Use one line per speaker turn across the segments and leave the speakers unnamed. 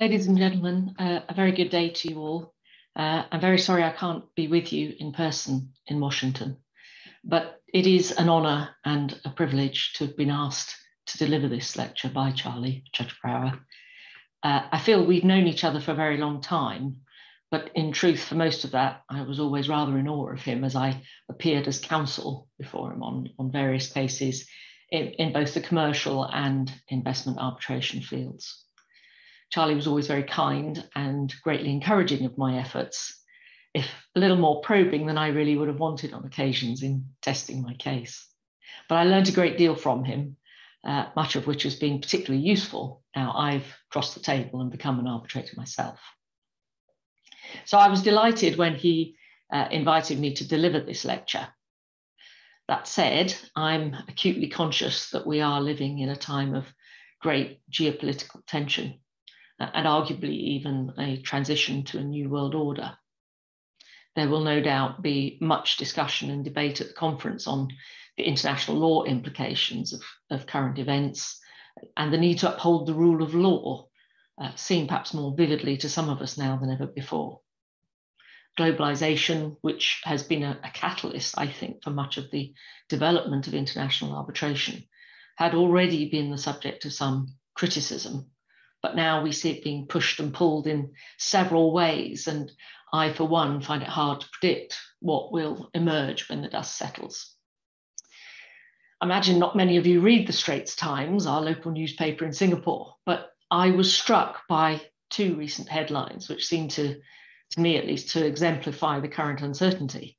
Ladies and gentlemen, uh, a very good day to you all. Uh, I'm very sorry I can't be with you in person in Washington, but it is an honour and a privilege to have been asked to deliver this lecture by Charlie Brower. Uh, I feel we've known each other for a very long time, but in truth, for most of that, I was always rather in awe of him as I appeared as counsel before him on, on various cases in, in both the commercial and investment arbitration fields. Charlie was always very kind and greatly encouraging of my efforts, if a little more probing than I really would have wanted on occasions in testing my case. But I learned a great deal from him, uh, much of which has been particularly useful. Now I've crossed the table and become an arbitrator myself. So I was delighted when he uh, invited me to deliver this lecture. That said, I'm acutely conscious that we are living in a time of great geopolitical tension and arguably even a transition to a new world order. There will no doubt be much discussion and debate at the conference on the international law implications of, of current events and the need to uphold the rule of law, uh, seen perhaps more vividly to some of us now than ever before. Globalization, which has been a, a catalyst, I think, for much of the development of international arbitration, had already been the subject of some criticism but now we see it being pushed and pulled in several ways. And I, for one, find it hard to predict what will emerge when the dust settles. I imagine not many of you read the Straits Times, our local newspaper in Singapore, but I was struck by two recent headlines, which seem to, to me at least, to exemplify the current uncertainty.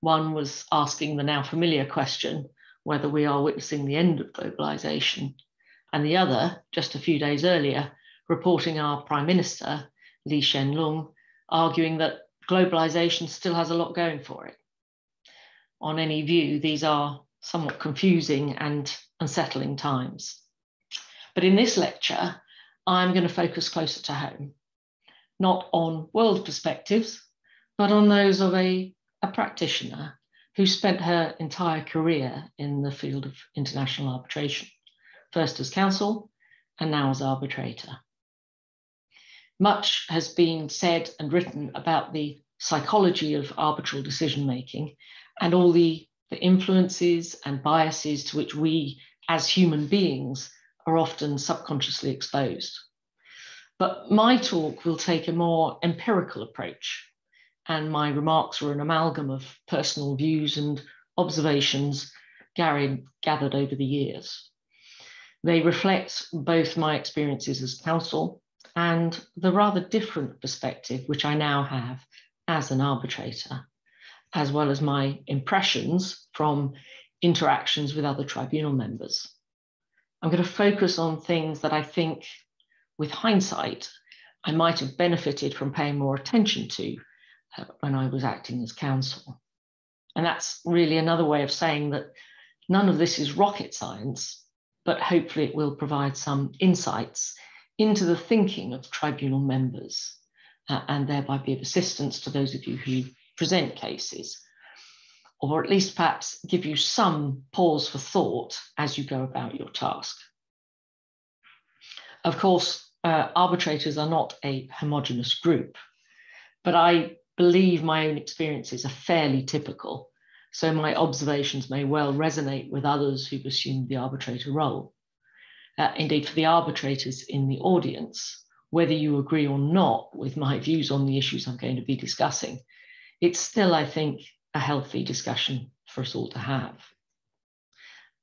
One was asking the now familiar question whether we are witnessing the end of globalization, and the other, just a few days earlier, reporting our Prime Minister, Lee Hsien Loong, arguing that globalization still has a lot going for it. On any view, these are somewhat confusing and unsettling times. But in this lecture, I'm going to focus closer to home, not on world perspectives, but on those of a, a practitioner who spent her entire career in the field of international arbitration, first as counsel and now as arbitrator. Much has been said and written about the psychology of arbitral decision making and all the, the influences and biases to which we as human beings are often subconsciously exposed. But my talk will take a more empirical approach, and my remarks are an amalgam of personal views and observations Gary gathered over the years. They reflect both my experiences as counsel and the rather different perspective which I now have as an arbitrator, as well as my impressions from interactions with other tribunal members. I'm going to focus on things that I think, with hindsight, I might have benefited from paying more attention to uh, when I was acting as counsel. And that's really another way of saying that none of this is rocket science, but hopefully it will provide some insights into the thinking of tribunal members uh, and thereby be of assistance to those of you who present cases, or at least perhaps give you some pause for thought as you go about your task. Of course, uh, arbitrators are not a homogenous group, but I believe my own experiences are fairly typical, so my observations may well resonate with others who've assumed the arbitrator role uh, indeed for the arbitrators in the audience, whether you agree or not with my views on the issues I'm going to be discussing, it's still, I think, a healthy discussion for us all to have.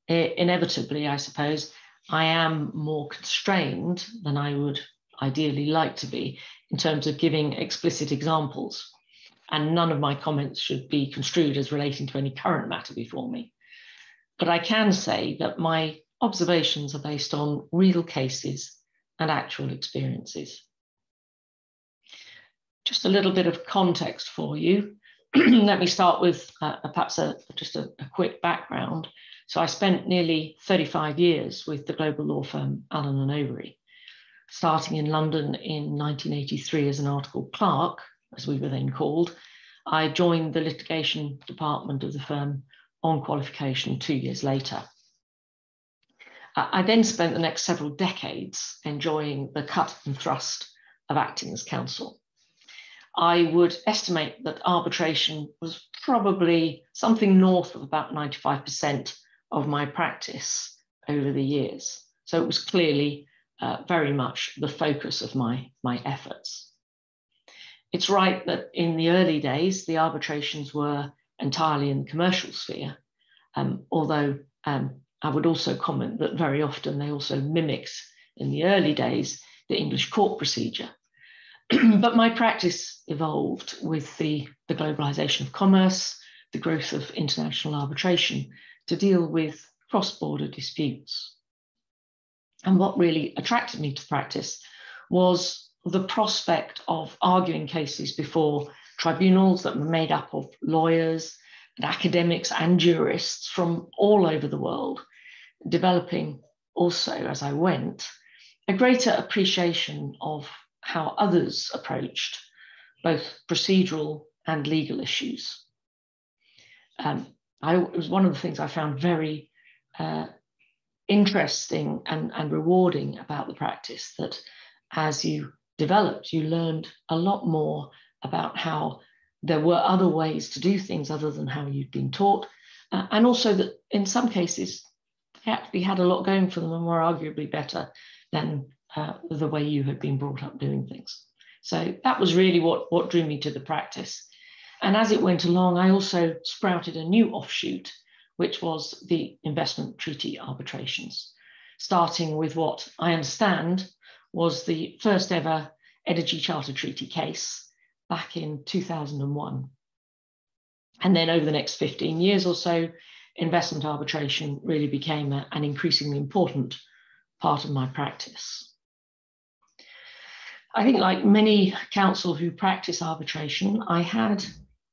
inevitably, I suppose, I am more constrained than I would ideally like to be in terms of giving explicit examples. And none of my comments should be construed as relating to any current matter before me. But I can say that my observations are based on real cases and actual experiences. Just a little bit of context for you. Let me start with uh, perhaps a, just a, a quick background. So I spent nearly 35 years with the global law firm Allen and Overy, starting in London in 1983 as an article clerk, as we were then called. I joined the litigation department of the firm on qualification two years later. I then spent the next several decades enjoying the cut and thrust of acting as counsel. I would estimate that arbitration was probably something north of about 95% of my practice over the years. So it was clearly uh, very much the focus of my, my efforts. It's right that in the early days, the arbitrations were entirely in the commercial sphere, um, although um, I would also comment that very often they also mimicked in the early days the English court procedure. but my practice evolved with the, the globalization of commerce, the growth of international arbitration to deal with cross border disputes. And what really attracted me to practice was the prospect of arguing cases before tribunals that were made up of lawyers and academics and jurists from all over the world, developing also as I went a greater appreciation of how others approached both procedural and legal issues. Um, I, it was one of the things I found very uh, interesting and, and rewarding about the practice that as you developed, you learned a lot more about how there were other ways to do things other than how you'd been taught. Uh, and also that in some cases, they actually had a lot going for them and were arguably better than uh, the way you had been brought up doing things. So that was really what, what drew me to the practice. And as it went along, I also sprouted a new offshoot, which was the investment treaty arbitrations, starting with what I understand was the first ever Energy Charter Treaty case back in 2001. And then over the next 15 years or so, investment arbitration really became a, an increasingly important part of my practice. I think, like many counsel who practice arbitration, I had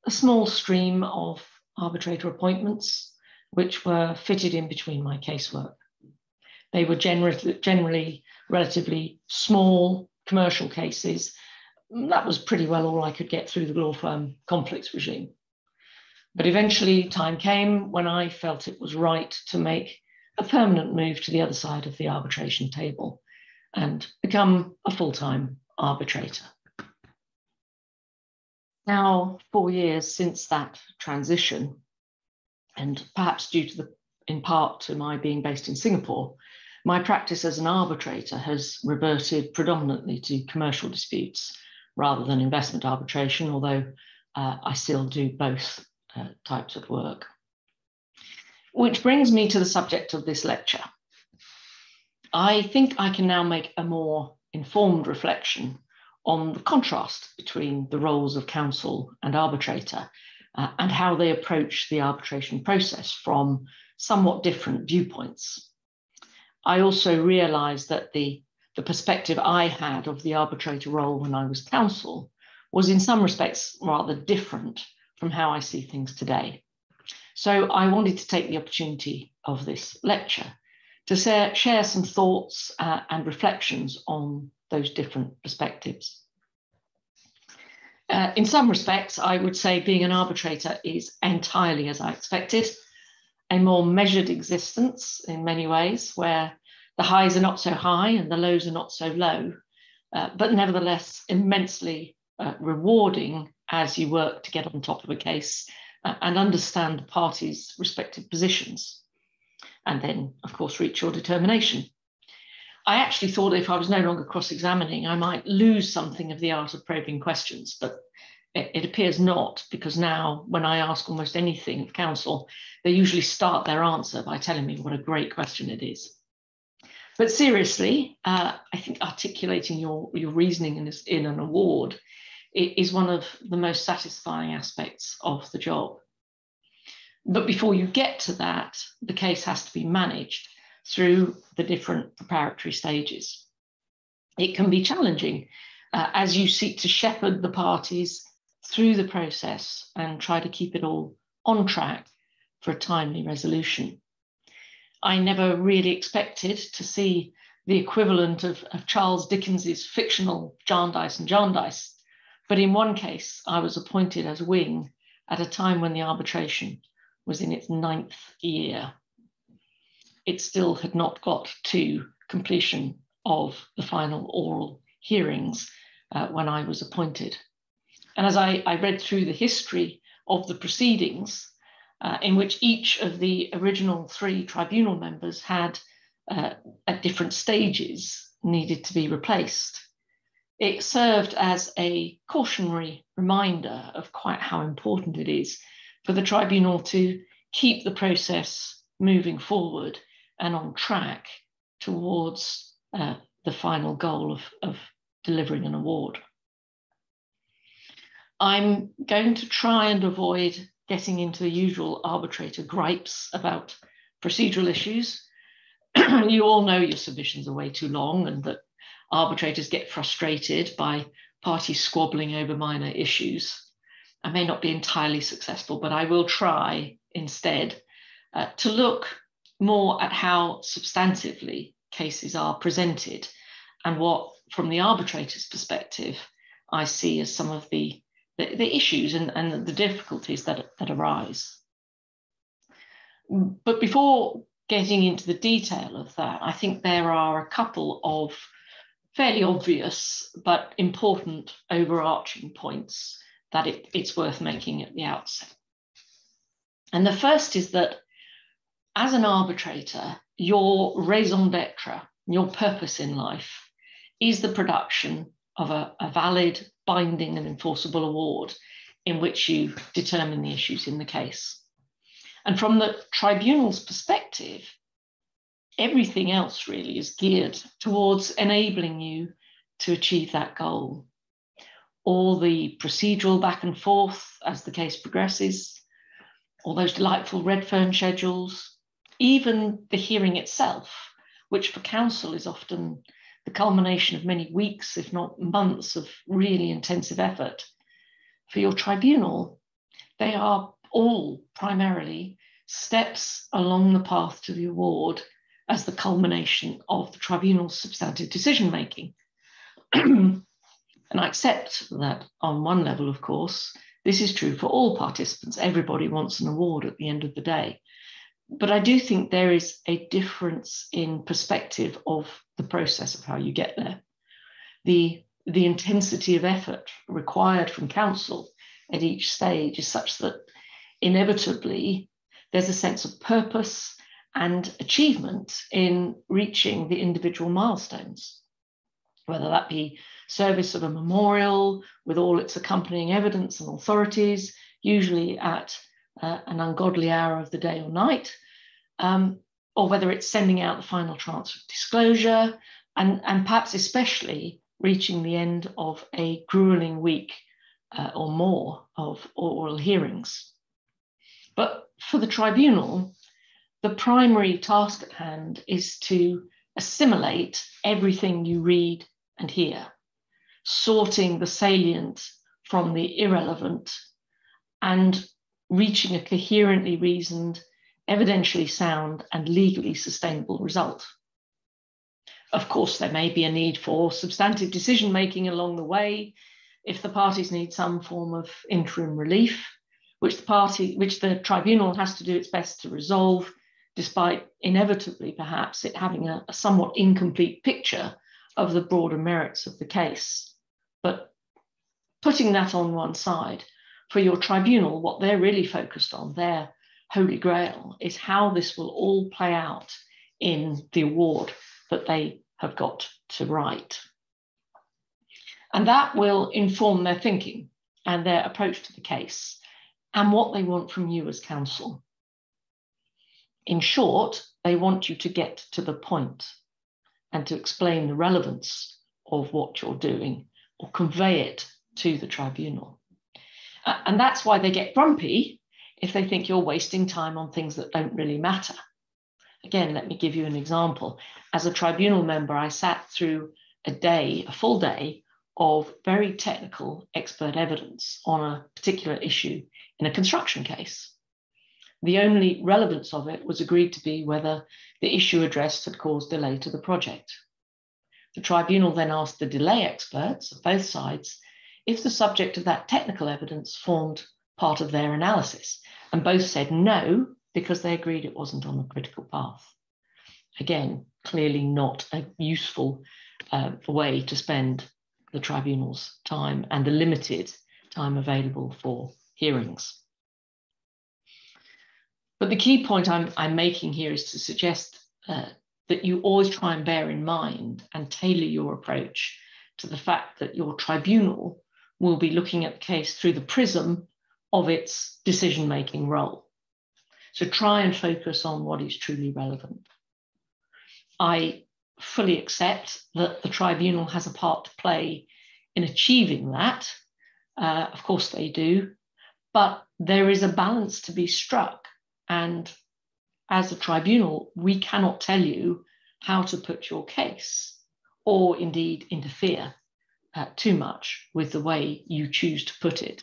a small stream of arbitrator appointments which were fitted in between my casework. They were generally, generally relatively small commercial cases. That was pretty well all I could get through the law firm conflicts regime. But eventually, time came when I felt it was right to make a permanent move to the other side of the arbitration table and become a full time arbitrator. Now, four years since that transition, and perhaps due to the, in part to my being based in Singapore, my practice as an arbitrator has reverted predominantly to commercial disputes rather than investment arbitration, although uh, I still do both uh, types of work. Which brings me to the subject of this lecture. I think I can now make a more informed reflection on the contrast between the roles of counsel and arbitrator uh, and how they approach the arbitration process from somewhat different viewpoints. I also realized that the, the perspective I had of the arbitrator role when I was counsel was in some respects rather different from how I see things today. So I wanted to take the opportunity of this lecture to share, some thoughts uh, and reflections on those different perspectives. Uh, in some respects, I would say being an arbitrator is entirely as I expected a more measured existence in many ways, where the highs are not so high and the lows are not so low, uh, but nevertheless immensely uh, rewarding as you work to get on top of a case uh, and understand the parties' respective positions. And then, of course, reach your determination. I actually thought if I was no longer cross examining, I might lose something of the art of probing questions, but it, it, appears not, because now when I ask almost anything of counsel, they usually start their answer by telling me what a great question it is. But seriously, uh, I think articulating your, your reasoning in, this, in an award is one of the most satisfying aspects of the job. But before you get to that, the case has to be managed through the different preparatory stages. It can be challenging uh, as you seek to shepherd the parties through the process and try to keep it all on track for a timely resolution. I never really expected to see the equivalent of, of Charles Dickens's fictional Jarndyce and Jarndyce, but in one case, I was appointed as wing at a time when the arbitration was in its ninth year. It still had not got to completion of the final oral hearings, uh, when I was appointed. And as I, I, read through the history of the proceedings, uh, in which each of the original three tribunal members had, uh, at different stages, needed to be replaced, it served as a cautionary reminder of quite how important it is for the tribunal to keep the process moving forward and on track towards uh, the final goal of, of delivering an award. I'm going to try and avoid getting into the usual arbitrator gripes about procedural issues. you all know your submissions are way too long and that arbitrators get frustrated by parties squabbling over minor issues. I may not be entirely successful, but I will try instead uh, to look more at how substantively cases are presented and what, from the arbitrator's perspective, I see as some of the, the, issues and, and the difficulties that, that arise. But before getting into the detail of that, I think there are a couple of fairly obvious but important overarching points that it, it's worth making at the outset. And the first is that as an arbitrator, your raison d'etre, your purpose in life, is the production of a, a valid, binding, and enforceable award in which you determine the issues in the case. And from the tribunal's perspective, everything else really is geared towards enabling you to achieve that goal. All the procedural back and forth as the case progresses, all those delightful Redfern schedules, even the hearing itself, which for counsel is often the culmination of many weeks, if not months, of really intensive effort. For your tribunal, they are all primarily steps along the path to the award as the culmination of the tribunal's substantive decision making. and I accept that on one level, of course, this is true for all participants. Everybody wants an award at the end of the day. But I do think there is a difference in perspective of the process of how you get there. The, the intensity of effort required from counsel at each stage is such that inevitably there's a sense of purpose and achievement in reaching the individual milestones, whether that be service of a memorial with all its accompanying evidence and authorities, usually at uh, an ungodly hour of the day or night, um, or whether it's sending out the final transfer disclosure, and, and perhaps especially reaching the end of a grueling week uh, or more of oral hearings. But for the tribunal, the primary task at hand is to assimilate everything you read and hear, sorting the salient from the irrelevant and reaching a coherently reasoned, evidentially sound, and legally sustainable result. Of course, there may be a need for substantive decision making along the way if the parties need some form of interim relief, which the party, which the tribunal has to do its best to resolve despite inevitably perhaps it having a, a somewhat incomplete picture of the broader merits of the case. But putting that on one side, for your tribunal, what they're really focused on, their holy grail, is how this will all play out in the award that they have got to write. And that will inform their thinking and their approach to the case and what they want from you as counsel. In short, they want you to get to the point and to explain the relevance of what you're doing or convey it to the tribunal. And that's why they get grumpy if they think you're wasting time on things that don't really matter. Again, let me give you an example. As a tribunal member, I sat through a day, a full day of very technical expert evidence on a particular issue in a construction case. The only relevance of it was agreed to be whether the issue addressed had caused delay to the project. The tribunal then asked the delay experts of both sides if the subject of that technical evidence formed part of their analysis, and both said no because they agreed it wasn't on the critical path. Again, clearly not a useful uh, way to spend the tribunal's time and the limited time available for hearings. But the key point I'm, I'm making here is to suggest uh, that you always try and bear in mind and tailor your approach to the fact that your tribunal will be looking at the case through the prism of its decision making role. So try and focus on what is truly relevant. I fully accept that the tribunal has a part to play in achieving that. Uh, of course, they do. But there is a balance to be struck. And as a tribunal, we cannot tell you how to put your case or indeed interfere uh, too much with the way you choose to put it.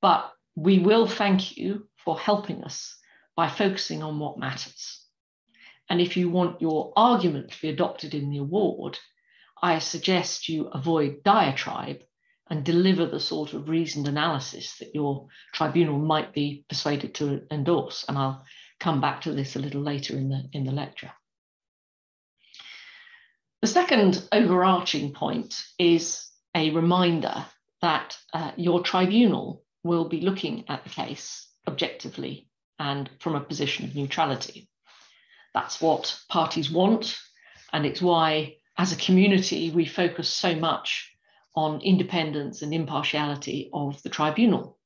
But we will thank you for helping us by focusing on what matters. And if you want your argument to be adopted in the award, I suggest you avoid diatribe and deliver the sort of reasoned analysis that your tribunal might be persuaded to endorse. And I'll come back to this a little later in the, in the lecture. The second overarching point is a reminder that uh, your tribunal will be looking at the case objectively and from a position of neutrality. That's what parties want, and it's why, as a community, we focus so much on independence and impartiality of the tribunal.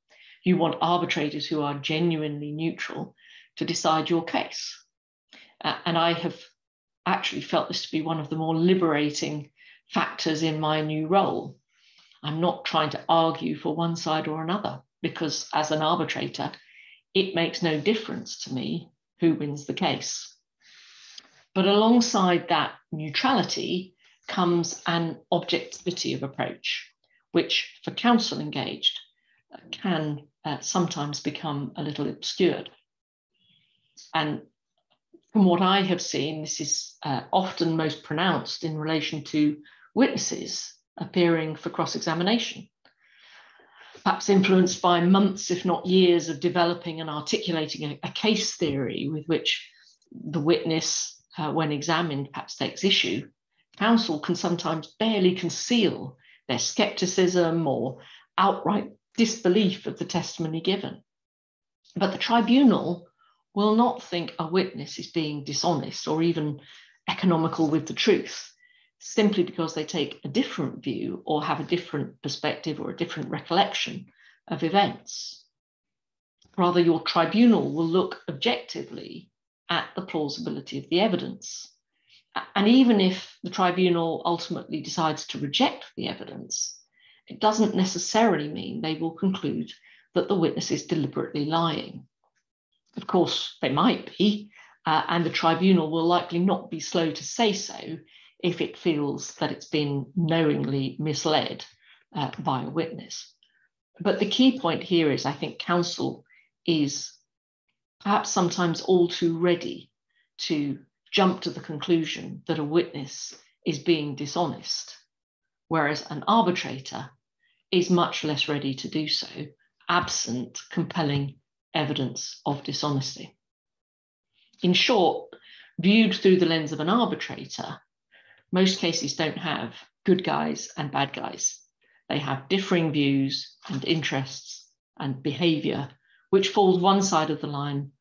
You want arbitrators who are genuinely neutral to decide your case. Uh, and I have actually felt this to be one of the more liberating factors in my new role. I'm not trying to argue for one side or another because, as an arbitrator, it makes no difference to me who wins the case. But alongside that neutrality comes an objectivity of approach, which for counsel engaged uh, can uh, sometimes become a little obscured. And from what I have seen, this is uh, often most pronounced in relation to witnesses appearing for cross examination, perhaps influenced by months, if not years, of developing and articulating a, a case theory with which the witness, uh, when examined, perhaps takes issue. Counsel can sometimes barely conceal their skepticism or outright disbelief of the testimony given. But the tribunal will not think a witness is being dishonest or even economical with the truth simply because they take a different view or have a different perspective or a different recollection of events. Rather, your tribunal will look objectively at the plausibility of the evidence. And even if the tribunal ultimately decides to reject the evidence, it doesn't necessarily mean they will conclude that the witness is deliberately lying. Of course, they might be, uh, and the tribunal will likely not be slow to say so if it feels that it's been knowingly misled uh, by a witness. But the key point here is I think counsel is perhaps sometimes all too ready to jump to the conclusion that a witness is being dishonest, whereas an arbitrator is much less ready to do so, absent compelling evidence of dishonesty. In short, viewed through the lens of an arbitrator, most cases don't have good guys and bad guys. They have differing views and interests and behavior, which falls one side of the line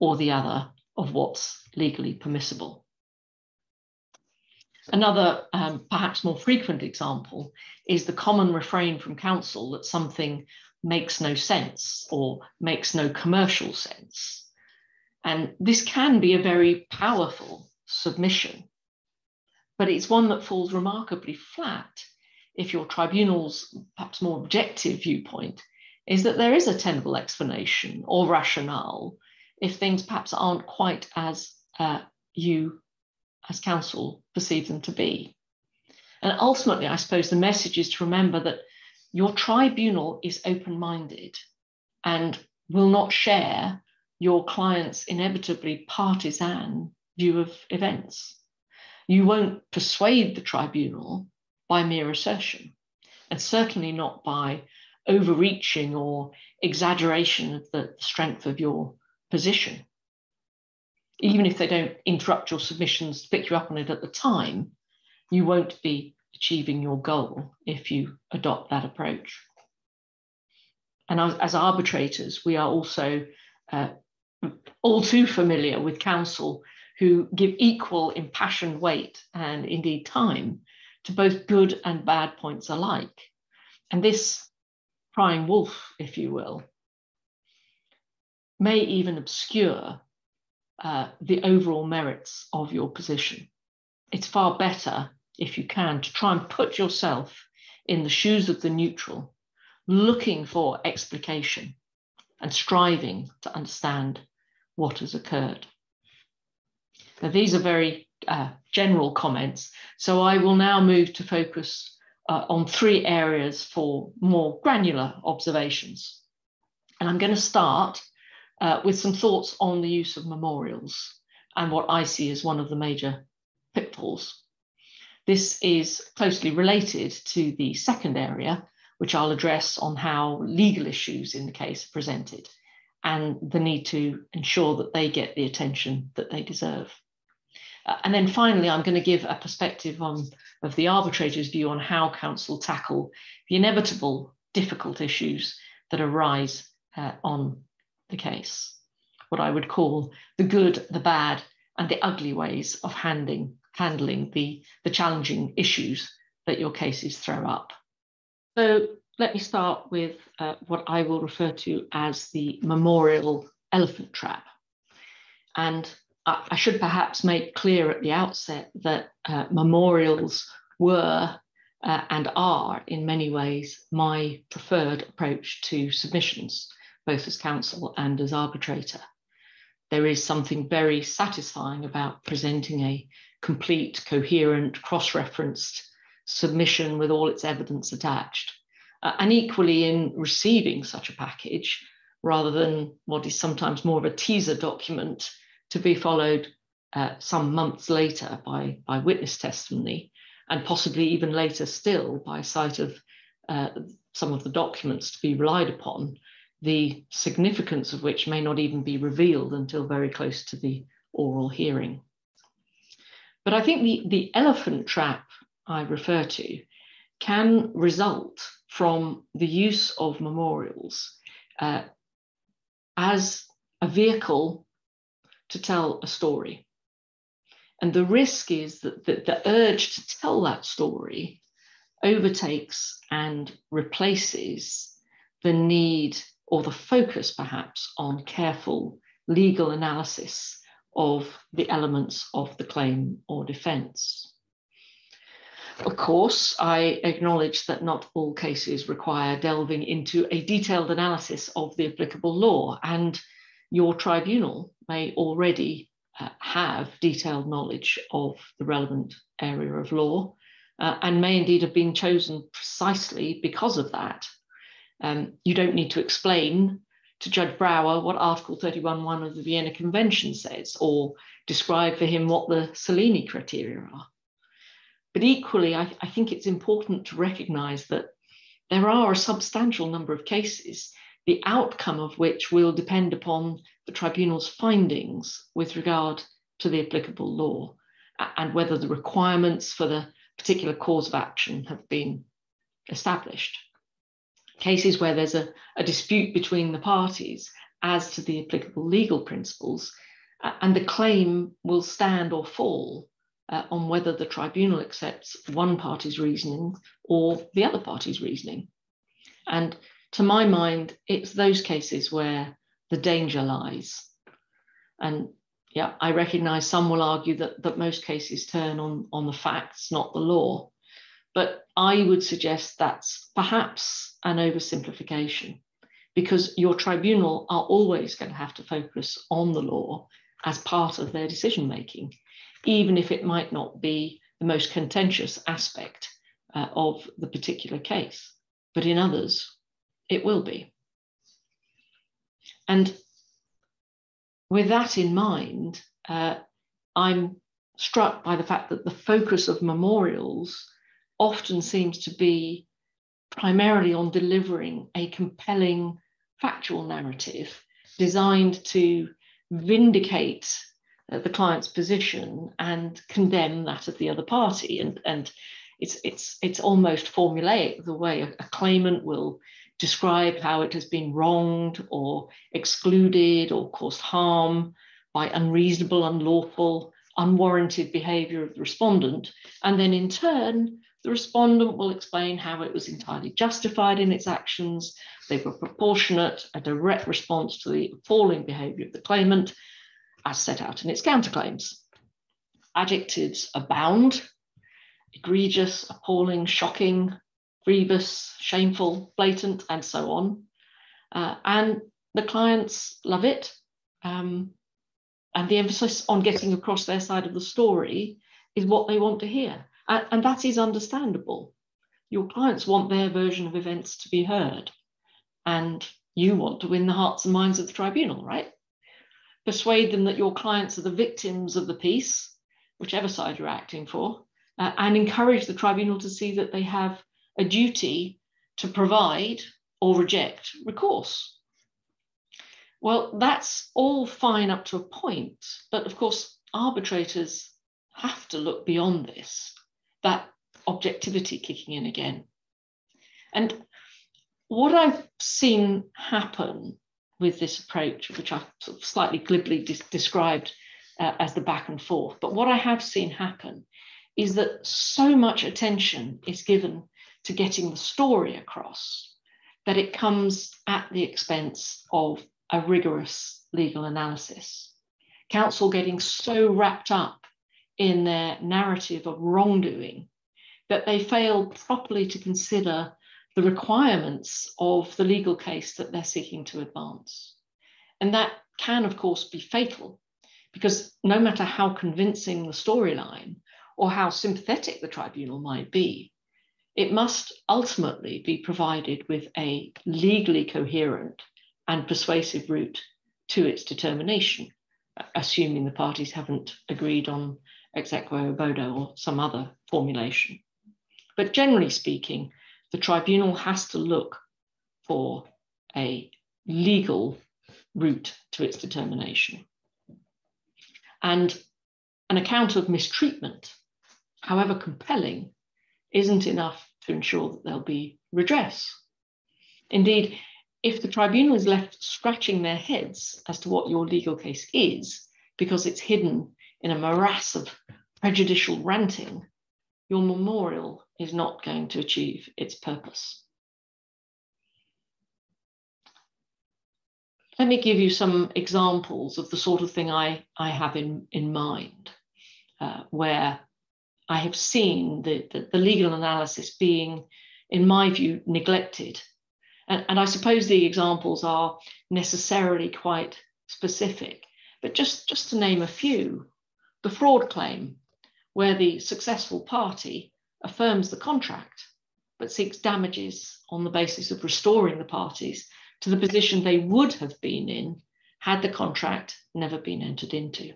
or the other of what's legally permissible. Another, um, perhaps more frequent example is the common refrain from counsel that something makes no sense or makes no commercial sense. And this can be a very powerful submission, but it's one that falls remarkably flat if your tribunal's perhaps more objective viewpoint is that there is a tenable explanation or rationale if things perhaps aren't quite as uh, you as counsel perceive them to be. And ultimately, I suppose the message is to remember that your tribunal is open minded and will not share your client's inevitably partisan view of events. You won't persuade the tribunal by mere assertion, and certainly not by overreaching or exaggeration of the strength of your position. Even if they don't interrupt your submissions to pick you up on it at the time, you won't be achieving your goal if you adopt that approach. And as, arbitrators, we are also uh, all too familiar with counsel who give equal impassioned weight and indeed time to both good and bad points alike. And this prying wolf, if you will, may even obscure uh, the overall merits of your position. It's far better, if you can, to try and put yourself in the shoes of the neutral, looking for explication and striving to understand what has occurred. Now, these are very uh, general comments, so I will now move to focus uh, on three areas for more granular observations. And I'm going to start uh, with some thoughts on the use of memorials and what I see as one of the major pitfalls. This is closely related to the second area, which I'll address on how legal issues in the case are presented and the need to ensure that they get the attention that they deserve. Uh, and then finally, I'm going to give a perspective on, of the arbitrator's view on how counsel tackle the inevitable difficult issues that arise uh, on the case, what I would call the good, the bad, and the ugly ways of handling, handling the, the challenging issues that your cases throw up. So let me start with uh, what I will refer to as the memorial elephant trap. And I, should perhaps make clear at the outset that uh, memorials were uh, and are in many ways my preferred approach to submissions both as counsel and as arbitrator. There is something very satisfying about presenting a complete, coherent, cross referenced submission with all its evidence attached. Uh, and equally in receiving such a package, rather than what is sometimes more of a teaser document to be followed uh, some months later by, by witness testimony, and possibly even later still by sight of uh, some of the documents to be relied upon, the significance of which may not even be revealed until very close to the oral hearing. But I think the, the elephant trap I refer to can result from the use of memorials uh, as a vehicle to tell a story. And the risk is that the, the urge to tell that story overtakes and replaces the need or the focus perhaps on careful legal analysis of the elements of the claim or defence. Of course, I acknowledge that not all cases require delving into a detailed analysis of the applicable law, and your tribunal may already uh, have detailed knowledge of the relevant area of law uh, and may indeed have been chosen precisely because of that um, you don't need to explain to Judge Brower what Article 31.1 of the Vienna Convention says or describe for him what the Salini criteria are. But equally, I, I think it's important to recognize that there are a substantial number of cases, the outcome of which will depend upon the tribunal's findings with regard to the applicable law and whether the requirements for the particular cause of action have been established cases where there's a, a dispute between the parties as to the applicable legal principles, and the claim will stand or fall uh, on whether the tribunal accepts one party's reasoning or the other party's reasoning. And to my mind, it's those cases where the danger lies. And yeah, I recognize some will argue that, that most cases turn on, on the facts, not the law. But I would suggest that's perhaps an oversimplification because your tribunal are always going to have to focus on the law as part of their decision making, even if it might not be the most contentious aspect uh, of the particular case. But in others, it will be. And with that in mind, uh, I'm struck by the fact that the focus of memorials often seems to be primarily on delivering a compelling factual narrative designed to vindicate uh, the client's position and condemn that of the other party. And, and it's, it's, it's almost formulaic the way a, a claimant will describe how it has been wronged or excluded or caused harm by unreasonable, unlawful, unwarranted behavior of the respondent. And then in turn, the respondent will explain how it was entirely justified in its actions, they were proportionate, a direct response to the appalling behavior of the claimant, as set out in its counterclaims. Adjectives abound egregious, appalling, shocking, grievous, shameful, blatant, and so on. Uh, and the clients love it. Um, and the emphasis on getting across their side of the story is what they want to hear. And, and that is understandable. Your clients want their version of events to be heard. And you want to win the hearts and minds of the tribunal, right? Persuade them that your clients are the victims of the peace, whichever side you're acting for, uh, and encourage the tribunal to see that they have a duty to provide or reject recourse. Well, that's all fine up to a point, but of course, arbitrators have to look beyond this, that objectivity kicking in again. And what I've seen happen with this approach, which I've sort of slightly glibly de described uh, as the back and forth, but what I have seen happen is that so much attention is given to getting the story across that it comes at the expense of a rigorous legal analysis. Counsel getting so wrapped up in their narrative of wrongdoing that they fail properly to consider the requirements of the legal case that they're seeking to advance. And that can, of course, be fatal because no matter how convincing the storyline or how sympathetic the tribunal might be, it must ultimately be provided with a legally coherent and persuasive route to its determination, assuming the parties haven't agreed on ex aequo bono or some other formulation. But generally speaking, the tribunal has to look for a legal route to its determination. And an account of mistreatment, however compelling, isn't enough to ensure that there'll be redress. Indeed, if the tribunal is left scratching their heads as to what your legal case is, because it's hidden in a morass of prejudicial ranting, your memorial is not going to achieve its purpose. Let me give you some examples of the sort of thing I, I have in, in mind, uh, where I have seen the, the, the, legal analysis being, in my view, neglected. And, and I suppose the examples are necessarily quite specific, but just, just to name a few, the fraud claim, where the successful party affirms the contract, but seeks damages on the basis of restoring the parties to the position they would have been in had the contract never been entered into.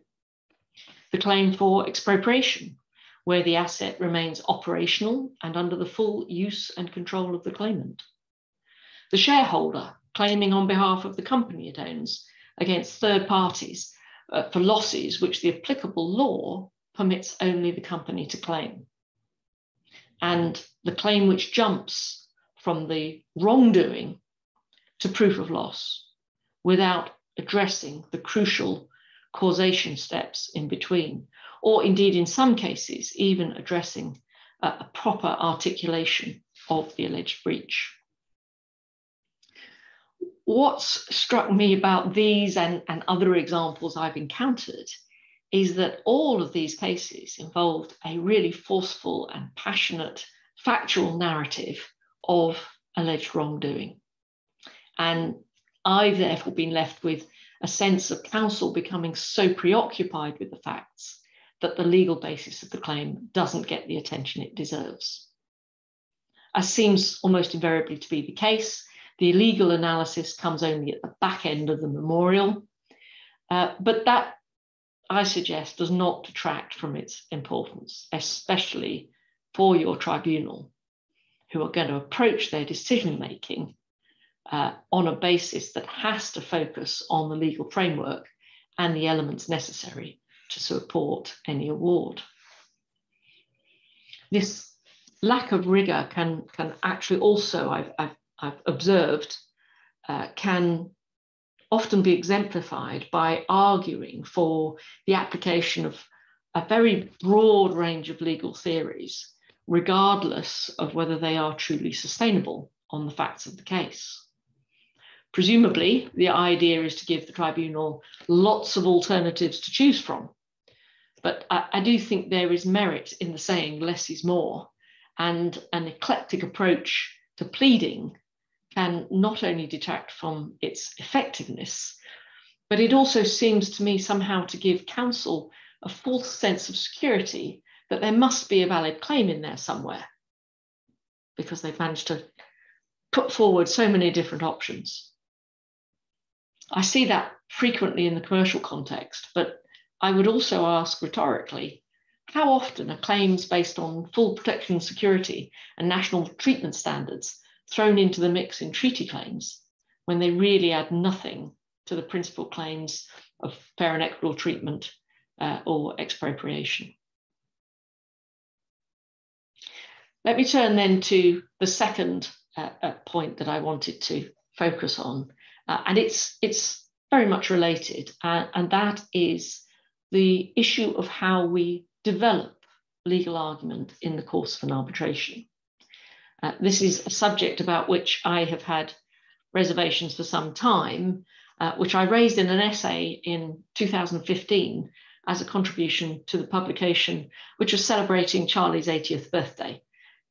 The claim for expropriation, where the asset remains operational and under the full use and control of the claimant. The shareholder claiming on behalf of the company it owns against third parties uh, for losses which the applicable law permits only the company to claim and the claim which jumps from the wrongdoing to proof of loss without addressing the crucial causation steps in between, or indeed, in some cases, even addressing a, proper articulation of the alleged breach. What's struck me about these and, and other examples I've encountered is that all of these cases involved a really forceful and passionate factual narrative of alleged wrongdoing. And I've therefore been left with a sense of counsel becoming so preoccupied with the facts that the legal basis of the claim doesn't get the attention it deserves. As seems almost invariably to be the case, the legal analysis comes only at the back end of the memorial, uh, but that I suggest, does not detract from its importance, especially for your tribunal, who are going to approach their decision making uh, on a basis that has to focus on the legal framework and the elements necessary to support any award. This lack of rigor can, can actually also, I've, I've, I've observed, uh, can often be exemplified by arguing for the application of a very broad range of legal theories, regardless of whether they are truly sustainable on the facts of the case. Presumably, the idea is to give the tribunal lots of alternatives to choose from. But I, I do think there is merit in the saying less is more, and an eclectic approach to pleading can not only detract from its effectiveness, but it also seems to me somehow to give counsel a false sense of security that there must be a valid claim in there somewhere because they've managed to put forward so many different options. I see that frequently in the commercial context, but I would also ask rhetorically how often are claims based on full protection security and national treatment standards thrown into the mix in treaty claims when they really add nothing to the principal claims of fair and equitable treatment uh, or expropriation? Let me turn then to the second uh, uh point that I wanted to focus on, uh, and it's it's very much related, uh, and that is the issue of how we develop legal argument in the course of an arbitration. Uh, this is a subject about which I have had reservations for some time, uh, which I raised in an essay in 2015 as a contribution to the publication, which was celebrating Charlie's 80th birthday.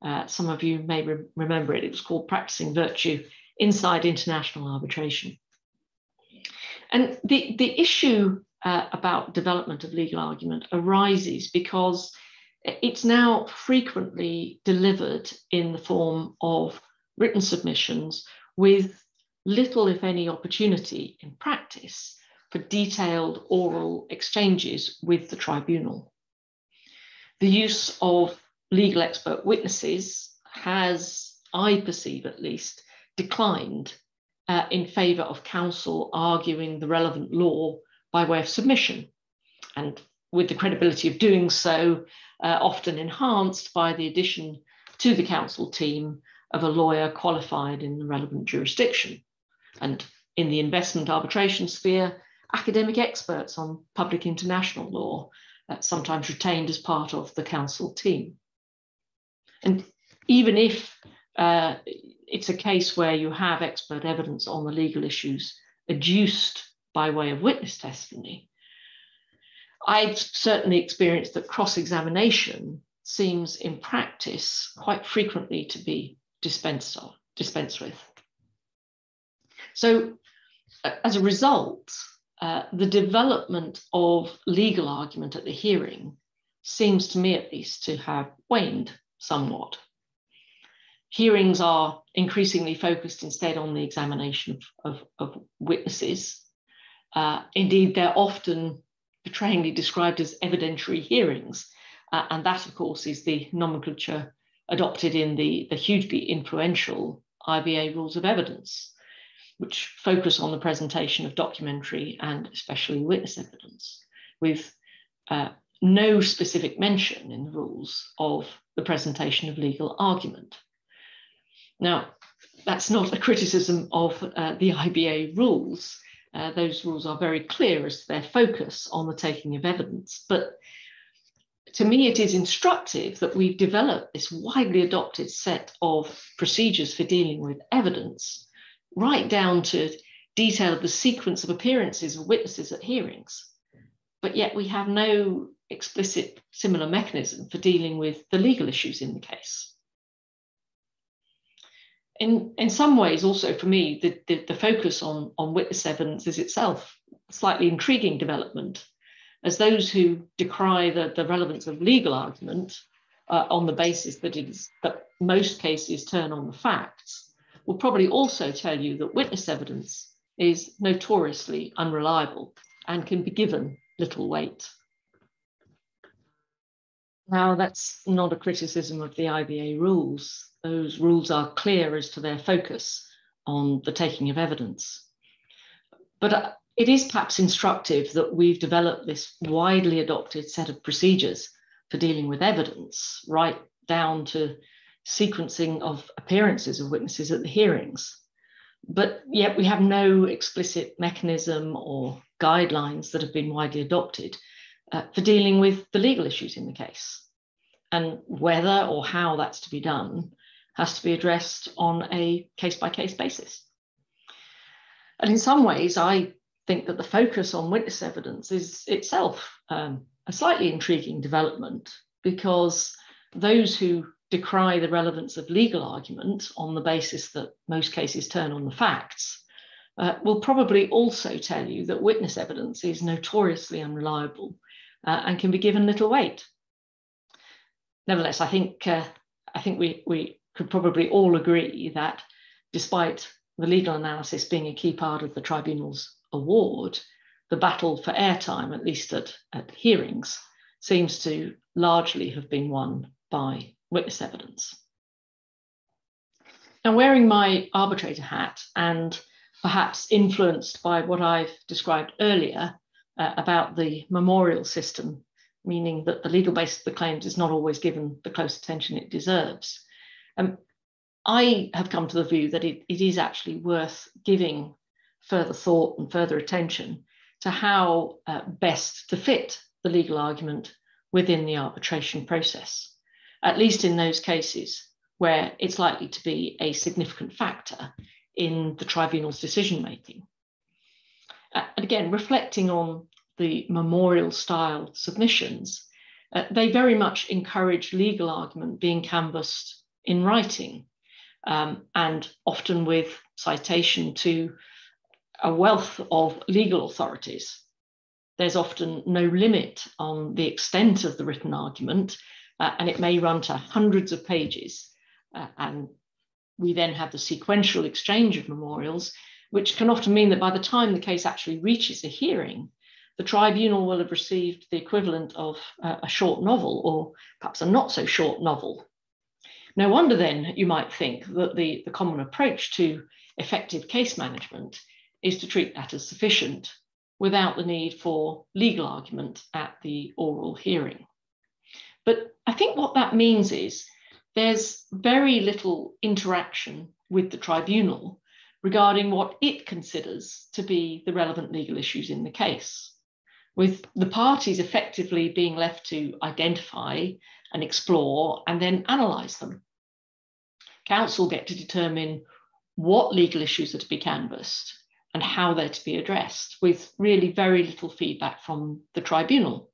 Uh, some of you may re remember it. It was called Practicing Virtue Inside International Arbitration. And the, the issue uh, about development of legal argument arises because it's now frequently delivered in the form of written submissions with little, if any, opportunity in practice for detailed oral exchanges with the tribunal. The use of legal expert witnesses has, I perceive at least, declined uh, in favour of counsel arguing the relevant law by way of submission, and with the credibility of doing so uh, often enhanced by the addition to the counsel team of a lawyer qualified in the relevant jurisdiction. And in the investment arbitration sphere, academic experts on public international law, uh, sometimes retained as part of the counsel team. And even if uh, it's a case where you have expert evidence on the legal issues adduced by way of witness testimony, I've certainly experienced that cross examination seems in practice quite frequently to be dispensed, of, dispensed with. So, uh, as a result, uh, the development of legal argument at the hearing seems to me at least to have waned somewhat. Hearings are increasingly focused instead on the examination of, of, of witnesses. Uh, indeed, they're often betrayingly described as evidentiary hearings. Uh, and that, of course, is the nomenclature adopted in the, the hugely influential IBA rules of evidence, which focus on the presentation of documentary and especially witness evidence, with uh, no specific mention in the rules of the presentation of legal argument. Now, that's not a criticism of uh, the IBA rules. Uh, those rules are very clear as to their focus on the taking of evidence. But to me, it is instructive that we've developed this widely adopted set of procedures for dealing with evidence, right down to detail of the sequence of appearances of witnesses at hearings. But yet we have no explicit similar mechanism for dealing with the legal issues in the case in, in some ways, also for me, the, the, the focus on, on witness evidence is itself a slightly intriguing development, as those who decry the, the relevance of legal argument uh, on the basis that it is that most cases turn on the facts will probably also tell you that witness evidence is notoriously unreliable and can be given little weight. Now, that's not a criticism of the IBA rules those rules are clear as to their focus on the taking of evidence. But uh, it is perhaps instructive that we've developed this widely adopted set of procedures for dealing with evidence, right down to sequencing of appearances of witnesses at the hearings. But yet we have no explicit mechanism or guidelines that have been widely adopted uh, for dealing with the legal issues in the case. And whether or how that's to be done has to be addressed on a case by case basis. And in some ways, I think that the focus on witness evidence is itself um, a slightly intriguing development because those who decry the relevance of legal argument on the basis that most cases turn on the facts uh, will probably also tell you that witness evidence is notoriously unreliable uh, and can be given little weight. Nevertheless, I think, uh, I think we, we could probably all agree that despite the legal analysis being a key part of the tribunal's award, the battle for airtime, at least at, at hearings, seems to largely have been won by witness evidence. Now, wearing my arbitrator hat and perhaps influenced by what I've described earlier uh, about the memorial system, meaning that the legal basis of the claims is not always given the close attention it deserves. Um, I have come to the view that it, it is actually worth giving further thought and further attention to how uh, best to fit the legal argument within the arbitration process, at least in those cases where it's likely to be a significant factor in the tribunal's decision making. Uh, and again, reflecting on the memorial style submissions, uh, they very much encourage legal argument being canvassed in writing um, and often with citation to a wealth of legal authorities. There's often no limit on the extent of the written argument, uh, and it may run to hundreds of pages. Uh, and we then have the sequential exchange of memorials, which can often mean that by the time the case actually reaches a hearing, the tribunal will have received the equivalent of uh, a short novel or perhaps a not so short novel. No wonder then you might think that the, the common approach to effective case management is to treat that as sufficient without the need for legal argument at the oral hearing. But I think what that means is there's very little interaction with the tribunal regarding what it considers to be the relevant legal issues in the case, with the parties effectively being left to identify and explore and then analyse them. Counsel get to determine what legal issues are to be canvassed and how they're to be addressed, with really very little feedback from the tribunal.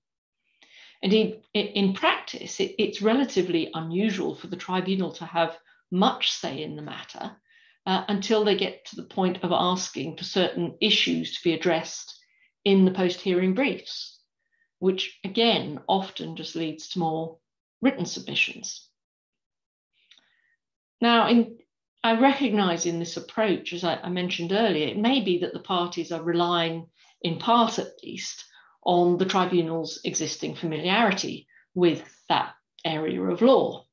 Indeed, in practice, it's relatively unusual for the tribunal to have much say in the matter uh, until they get to the point of asking for certain issues to be addressed in the post hearing briefs, which again often just leads to more written submissions. Now, in, I recognize in this approach, as I, I mentioned earlier, it may be that the parties are relying, in part at least, on the tribunal's existing familiarity with that area of law.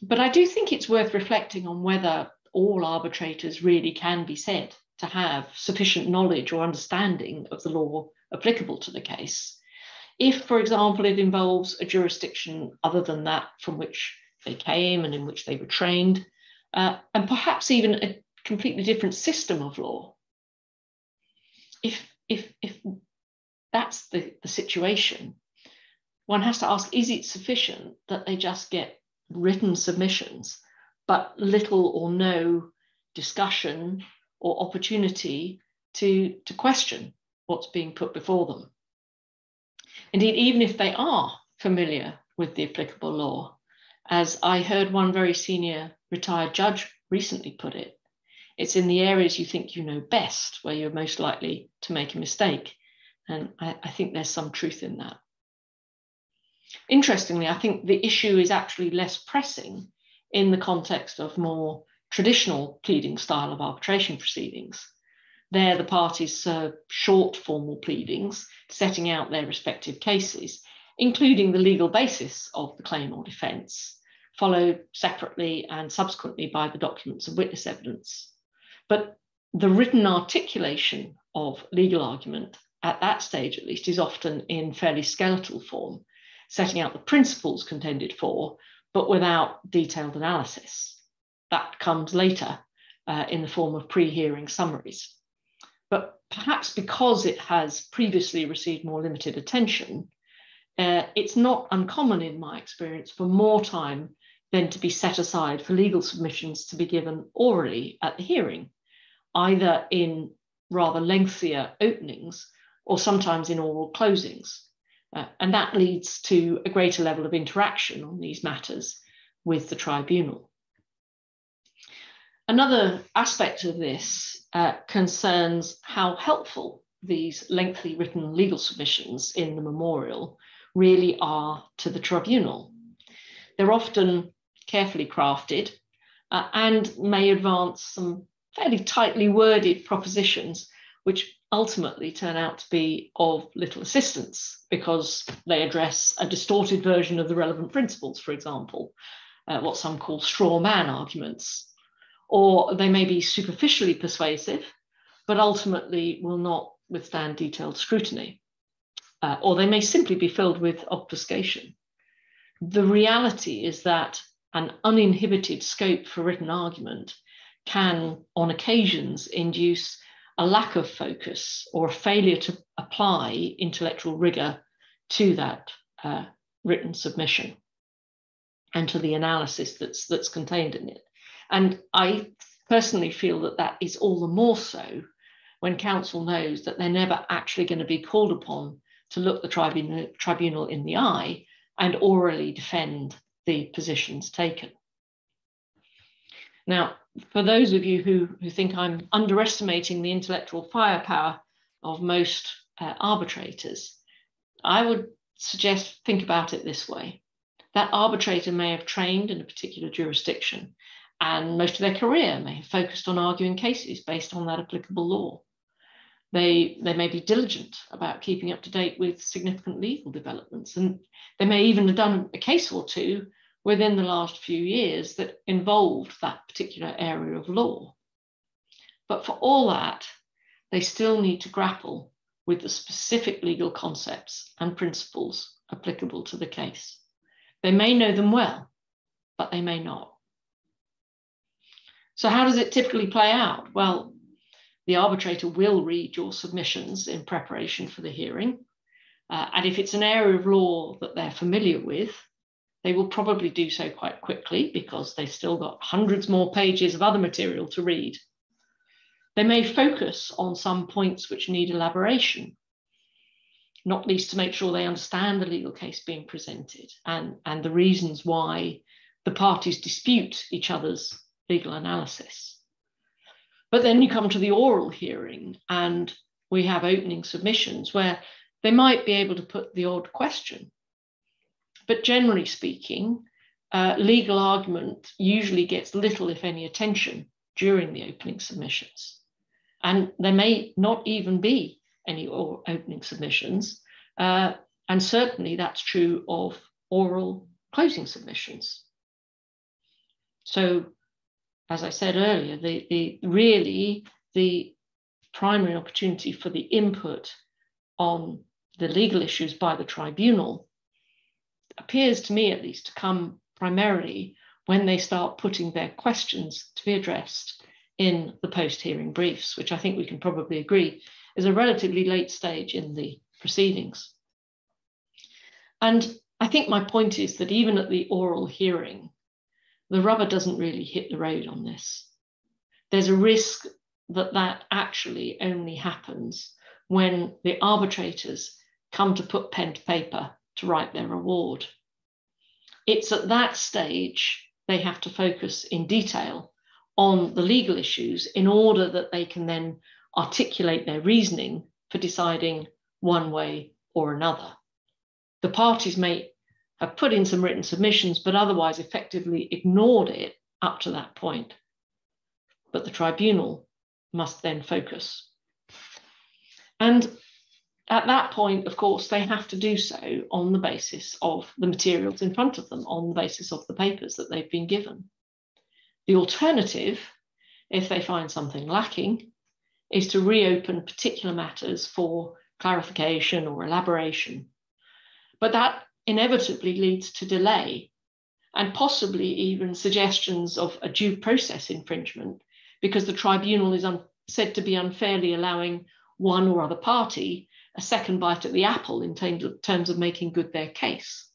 But I do think it's worth reflecting on whether all arbitrators really can be said to have sufficient knowledge or understanding of the law applicable to the case. If, for example, it involves a jurisdiction other than that from which they came and in which they were trained, uh, and perhaps even a completely different system of law. If, if, if that's the, the situation, one has to ask is it sufficient that they just get written submissions, but little or no discussion or opportunity to, to question what's being put before them? Indeed, even if they are familiar with the applicable law, as I heard one very senior retired judge recently put it. It's in the areas you think you know best where you're most likely to make a mistake. And I, I think there's some truth in that. Interestingly, I think the issue is actually less pressing in the context of more traditional pleading style of arbitration proceedings. There, the parties serve short formal pleadings setting out their respective cases, including the legal basis of the claim or defence, followed separately and subsequently by the documents of witness evidence. But the written articulation of legal argument at that stage, at least, is often in fairly skeletal form, setting out the principles contended for, but without detailed analysis. That comes later uh, in the form of pre-hearing summaries. But perhaps because it has previously received more limited attention, uh, it's not uncommon in my experience for more time than to be set aside for legal submissions to be given orally at the hearing, either in rather lengthier openings or sometimes in oral closings. Uh, and that leads to a greater level of interaction on these matters with the tribunal. Another aspect of this uh, concerns how helpful these lengthy written legal submissions in the memorial really are to the tribunal. They're often carefully crafted uh, and may advance some fairly tightly worded propositions, which ultimately turn out to be of little assistance because they address a distorted version of the relevant principles, for example, uh, what some call straw man arguments. Or they may be superficially persuasive, but ultimately will not withstand detailed scrutiny. Uh, or they may simply be filled with obfuscation. The reality is that an uninhibited scope for written argument can, on occasions, induce a lack of focus or a failure to apply intellectual rigor to that uh, written submission and to the analysis that's that's contained in it. And I personally feel that that is all the more so when counsel knows that they're never actually going to be called upon to look the tribunal, tribunal in the eye and orally defend the positions taken. Now, for those of you who, who think I'm underestimating the intellectual firepower of most uh, arbitrators, I would suggest think about it this way. That arbitrator may have trained in a particular jurisdiction, and most of their career may have focused on arguing cases based on that applicable law. They, they may be diligent about keeping up to date with significant legal developments, and they may even have done a case or two within the last few years that involved that particular area of law. But for all that, they still need to grapple with the specific legal concepts and principles applicable to the case. They may know them well, but they may not. So, how does it typically play out? Well, the arbitrator will read your submissions in preparation for the hearing. Uh, and if it's an area of law that they're familiar with, they will probably do so quite quickly because they've still got hundreds more pages of other material to read. They may focus on some points which need elaboration, not least to make sure they understand the legal case being presented and, and the reasons why the parties dispute each other's legal analysis. But then you come to the oral hearing, and we have opening submissions where they might be able to put the odd question but generally speaking, uh, legal argument usually gets little, if any, attention during the opening submissions. And there may not even be any or opening submissions. Uh, and certainly that's true of oral closing submissions. So, as I said earlier, the, the really the primary opportunity for the input on the legal issues by the tribunal appears to me at least to come primarily when they start putting their questions to be addressed in the post hearing briefs, which I think we can probably agree is a relatively late stage in the proceedings. And I think my point is that even at the oral hearing, the rubber doesn't really hit the road on this. There's a risk that that actually only happens when the arbitrators come to put pen to paper to write their award. It's at that stage they have to focus in detail on the legal issues in order that they can then articulate their reasoning for deciding one way or another. The parties may have put in some written submissions, but otherwise effectively ignored it up to that point. But the tribunal must then focus. And at that point, of course, they have to do so on the basis of the materials in front of them, on the basis of the papers that they've been given. The alternative, if they find something lacking, is to reopen particular matters for clarification or elaboration. But that inevitably leads to delay. and possibly even suggestions of a due process infringement because the tribunal is said to be unfairly allowing one or other party a second bite at the apple in terms of making good their case.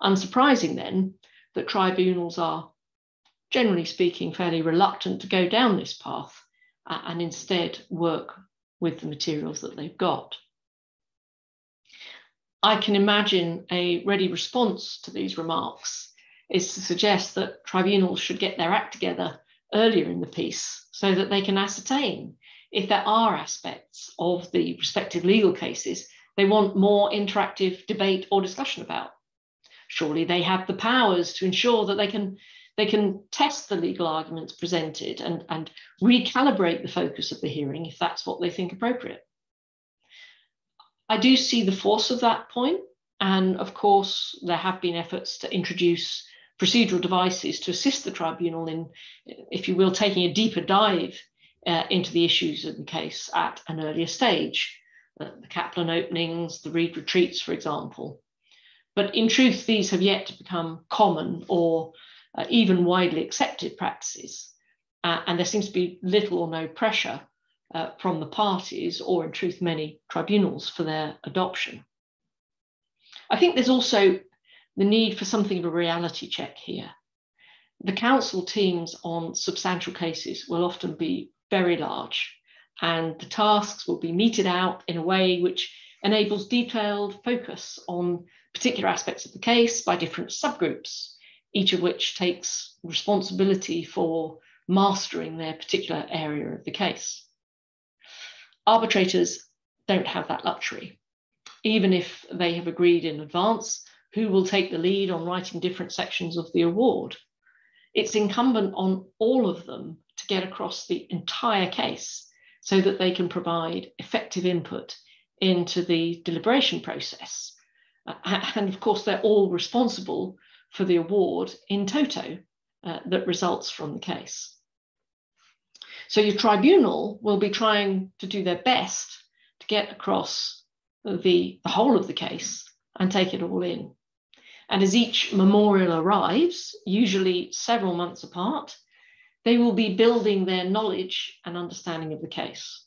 Unsurprising then that tribunals are, generally speaking, fairly reluctant to go down this path and instead work with the materials that they've got. I can imagine a ready response to these remarks is to suggest that tribunals should get their act together earlier in the piece so that they can ascertain if there are aspects of the respective legal cases they want more interactive debate or discussion about. Surely they have the powers to ensure that they can they can test the legal arguments presented and, and recalibrate the focus of the hearing if that's what they think appropriate. I do see the force of that point, and of course, there have been efforts to introduce procedural devices to assist the tribunal in, if you will, taking a deeper dive uh, into the issues of the case at an earlier stage. Uh, the Kaplan openings, the Reed retreats, for example. But in truth, these have yet to become common or uh, even widely accepted practices. Uh, and there seems to be little or no pressure uh, from the parties, or in truth, many tribunals, for their adoption. I think there's also the need for something of a reality check here. The counsel teams on substantial cases will often be very large, and the tasks will be meted out in a way which enables detailed focus on particular aspects of the case by different subgroups, each of which takes responsibility for mastering their particular area of the case. Arbitrators don't have that luxury. Even if they have agreed in advance who will take the lead on writing different sections of the award. It's incumbent on all of them to get across the entire case so that they can provide effective input into the deliberation process. And of course, they're all responsible for the award in toto uh, that results from the case. So your tribunal will be trying to do their best to get across the, the whole of the case and take it all in. And as each memorial arrives, usually several months apart, they will be building their knowledge and understanding of the case.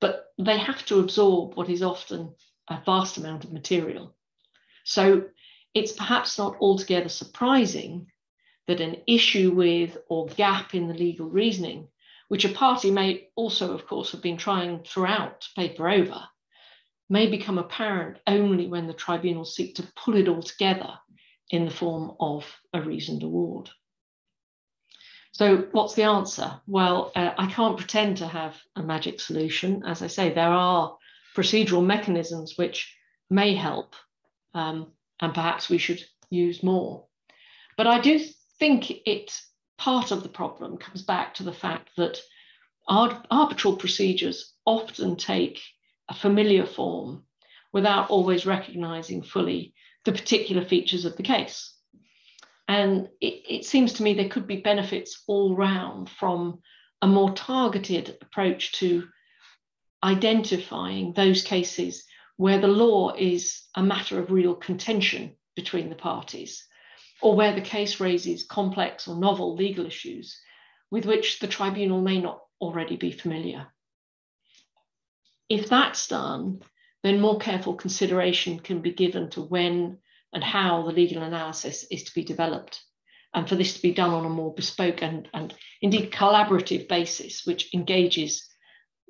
But they have to absorb what is often a vast amount of material. So it's perhaps not altogether surprising that an issue with or gap in the legal reasoning, which a party may also, of course, have been trying throughout to paper over, may become apparent only when the tribunals seek to pull it all together in the form of a reasoned award. So, what's the answer? Well, uh, I can't pretend to have a magic solution. As I say, there are procedural mechanisms which may help, um, and perhaps we should use more. But I do think it part of the problem comes back to the fact that arbitral procedures often take a familiar form without always recognizing fully the particular features of the case. And it, it, seems to me there could be benefits all round from a more targeted approach to identifying those cases where the law is a matter of real contention between the parties, or where the case raises complex or novel legal issues with which the tribunal may not already be familiar. If that's done, then more careful consideration can be given to when and how the legal analysis is to be developed. And for this to be done on a more bespoke and, and indeed collaborative basis, which engages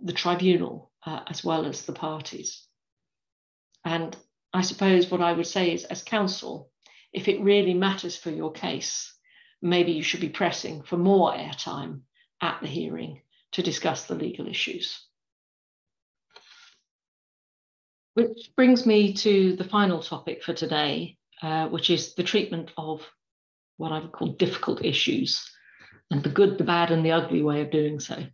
the tribunal uh, as well as the parties. And I suppose what I would say is, as counsel, if it really matters for your case, maybe you should be pressing for more airtime at the hearing to discuss the legal issues. Which brings me to the final topic for today, uh, which is the treatment of what I would call difficult issues and the good, the bad, and the ugly way of doing so.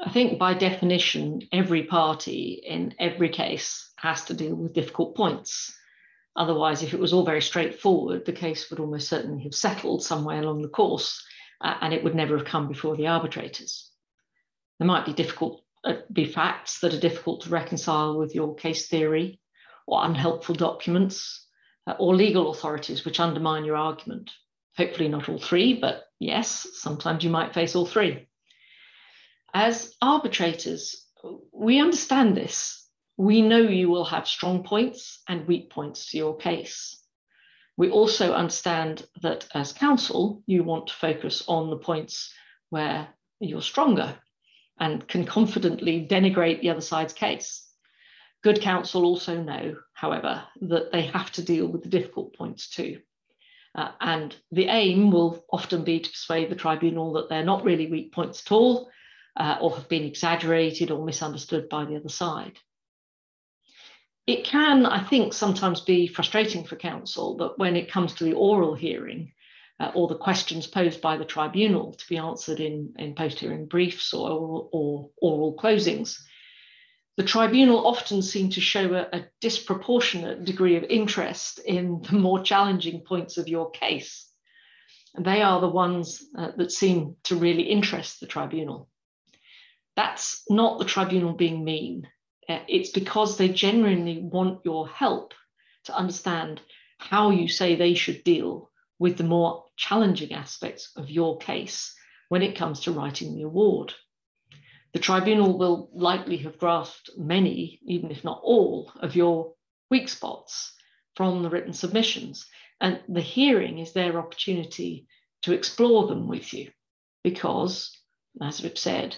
I think by definition, every party in every case has to deal with difficult points. Otherwise, if it was all very straightforward, the case would almost certainly have settled somewhere along the course uh, and it would never have come before the arbitrators. There might be difficult uh, be facts that are difficult to reconcile with your case theory or unhelpful documents. uh, or legal authorities which undermine your argument. Hopefully, not all three, but yes, sometimes you might face all three. As arbitrators, we understand this. We know you will have strong points and weak points to your case. We also understand that as counsel, you want to focus on the points where you're stronger and can confidently denigrate the other side's case. Good counsel also know, however, that they have to deal with the difficult points too. Uh, and the aim will often be to persuade the tribunal that they're not really weak points at all, uh, or have been exaggerated or misunderstood by the other side. It can, I think, sometimes be frustrating for counsel that when it comes to the oral hearing, uh, or the questions posed by the tribunal to be answered in, in post hearing briefs or, or, or, oral closings, the tribunal often seem to show a, a, disproportionate degree of interest in the more challenging points of your case. And they are the ones uh, that seem to really interest the tribunal. That's not the tribunal being mean. Uh, it's because they genuinely want your help to understand how you say they should deal with the more challenging aspects of your case when it comes to writing the award. The tribunal will likely have grasped many, even if not all, of your weak spots from the written submissions. And the hearing is their opportunity to explore them with you because, as we've said,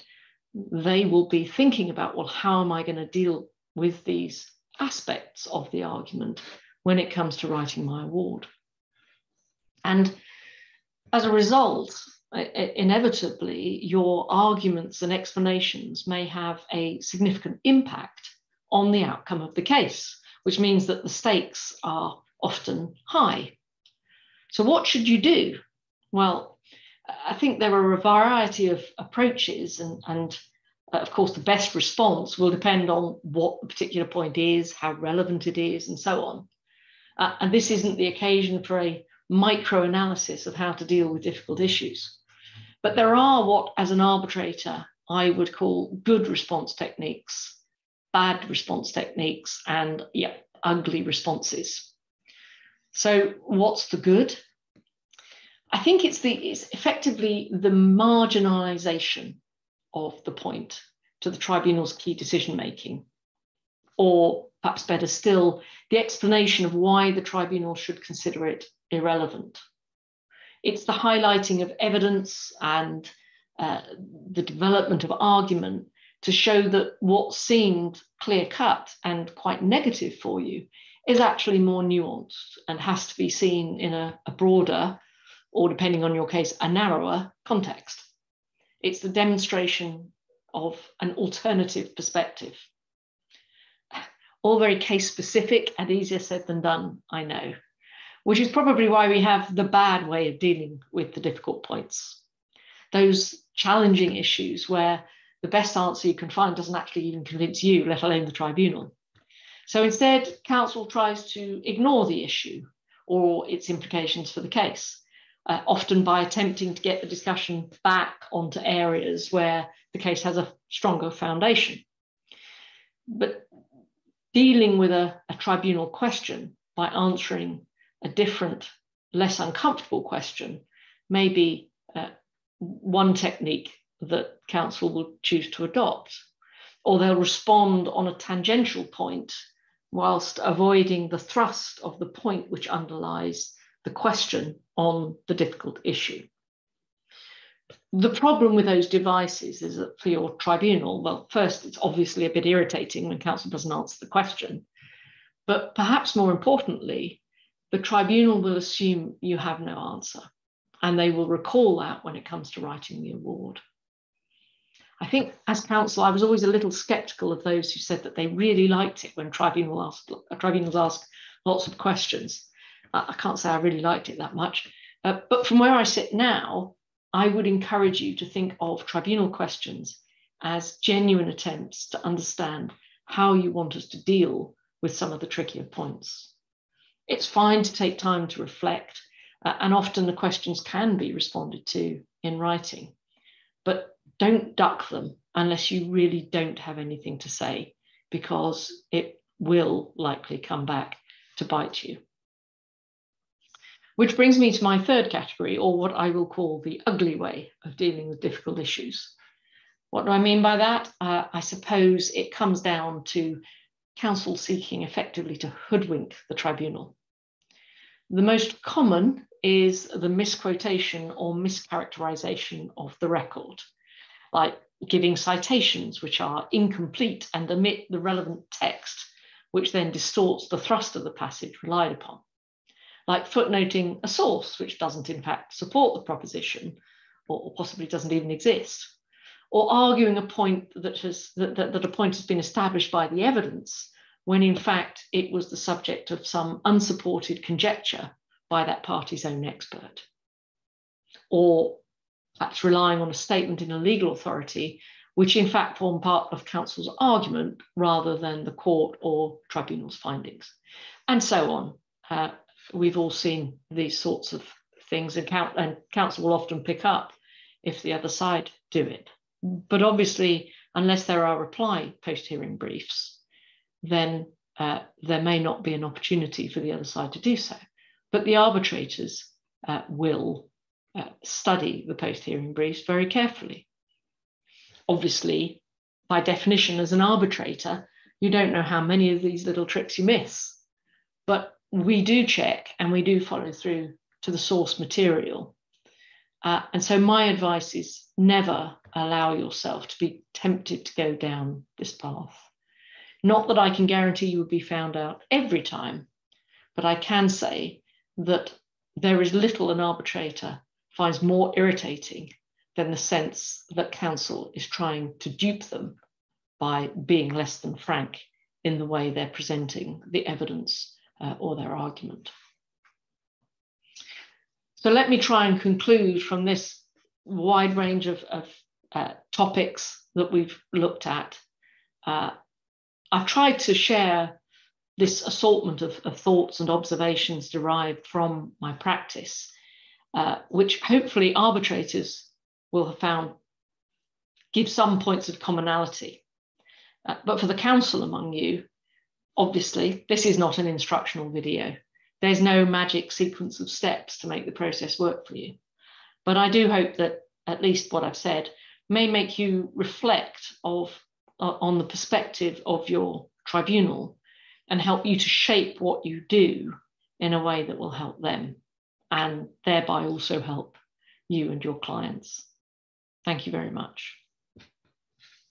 they will be thinking about, well, how am I going to deal with these aspects of the argument when it comes to writing my award? And as a result, inevitably, your arguments and explanations may have a significant impact on the outcome of the case, which means that the stakes are often high. So, what should you do? Well, I think there are a variety of approaches, and, and uh, of course, the best response will depend on what the particular point is, how relevant it is, and so on. Uh, and this isn't the occasion for a micro analysis of how to deal with difficult issues. But there are what, as an arbitrator, I would call good response techniques, bad response techniques, and yeah, ugly responses. So, what's the good? I think it's the it's effectively the marginalization of the point to the tribunal's key decision making, or perhaps better still, the explanation of why the tribunal should consider it irrelevant. It's the highlighting of evidence and uh, the development of argument to show that what seemed clear cut and quite negative for you is actually more nuanced and has to be seen in a, a broader, or depending on your case, a narrower context. It's the demonstration of an alternative perspective. All very case specific and easier said than done, I know which is probably why we have the bad way of dealing with the difficult points. Those challenging issues where the best answer you can find doesn't actually even convince you, let alone the tribunal. So instead, counsel tries to ignore the issue or its implications for the case, uh, often by attempting to get the discussion back onto areas where the case has a stronger foundation. But dealing with a, a tribunal question by answering a different, less uncomfortable question may be uh, one technique that counsel will choose to adopt, or they'll respond on a tangential point whilst avoiding the thrust of the point which underlies the question on the difficult issue. The problem with those devices is that for your tribunal, well, first, it's obviously a bit irritating when counsel doesn't answer the question. But perhaps more importantly, the tribunal will assume you have no answer, and they will recall that when it comes to writing the award. I think as counsel, I was always a little skeptical of those who said that they really liked it when tribunal asked, uh, tribunals ask lots of questions. I can't say I really liked it that much. Uh, but from where I sit now, I would encourage you to think of tribunal questions as genuine attempts to understand how you want us to deal with some of the trickier points. It's fine to take time to reflect, uh, and often the questions can be responded to in writing. But don't duck them unless you really don't have anything to say, because it will likely come back to bite you. Which brings me to my third category, or what I will call the ugly way of dealing with difficult issues. What do I mean by that? Uh, I suppose it comes down to counsel seeking effectively to hoodwink the tribunal. The most common is the misquotation or mischaracterization of the record, like giving citations which are incomplete and omit the relevant text, which then distorts the thrust of the passage relied upon like footnoting a source which doesn't in fact support the proposition or, possibly doesn't even exist, or arguing a point that, has, that, that, that a point has been established by the evidence when in fact it was the subject of some unsupported conjecture by that party's own expert. Or perhaps relying on a statement in a legal authority, which in fact form part of counsel's argument rather than the court or tribunal's findings, and so on. Uh, we've all seen these sorts of things, and, count, and counsel will often pick up if the other side do it. But obviously, unless there are reply post hearing briefs, then uh, there may not be an opportunity for the other side to do so. But the arbitrators uh, will uh, study the post hearing briefs very carefully. Obviously, by definition, as an arbitrator, you don't know how many of these little tricks you miss. But we do check and we do follow through to the source material. Uh, and so my advice is never allow yourself to be tempted to go down this path. Not that I can guarantee you would be found out every time, but I can say that there is little an arbitrator finds more irritating than the sense that counsel is trying to dupe them by being less than frank in the way they're presenting the evidence uh, or their argument. So let me try and conclude from this wide range of, of uh, topics that we've looked at. Uh, I've tried to share this assortment of, of, thoughts and observations derived from my practice, uh, which hopefully arbitrators will have found give some points of commonality. Uh, but for the counsel among you, obviously, this is not an instructional video. There's no magic sequence of steps to make the process work for you. But I do hope that at least what I've said may make you reflect of, uh, on the perspective of your tribunal and help you to shape what you do in a way that will help them and thereby also help you and your clients. Thank you very much.